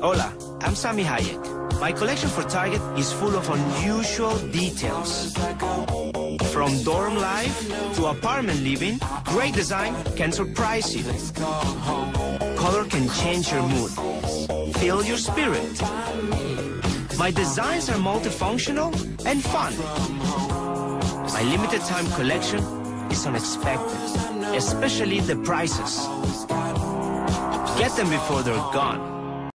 Hola, I'm Sami Hayek. My collection for Target is full of unusual details. From dorm life to apartment living, great design can surprise you. Color can change your mood, fill your spirit. My designs are multifunctional and fun. My limited time collection is unexpected, especially the prices. Get them before they're gone.